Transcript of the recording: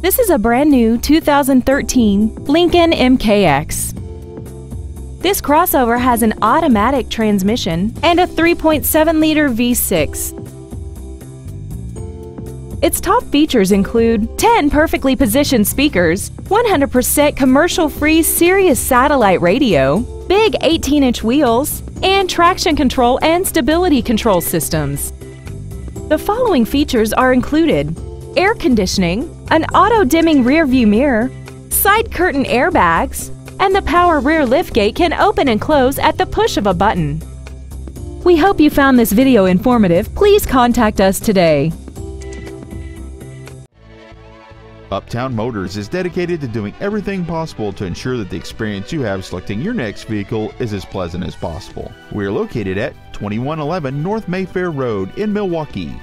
This is a brand new 2013 Lincoln MKX. This crossover has an automatic transmission and a 3.7 liter V6. Its top features include 10 perfectly positioned speakers, 100% commercial free Sirius satellite radio, big 18 inch wheels, and traction control and stability control systems. The following features are included air conditioning, an auto dimming rear view mirror, side curtain airbags, and the power rear liftgate can open and close at the push of a button. We hope you found this video informative. Please contact us today. Uptown Motors is dedicated to doing everything possible to ensure that the experience you have selecting your next vehicle is as pleasant as possible. We are located at 2111 North Mayfair Road in Milwaukee.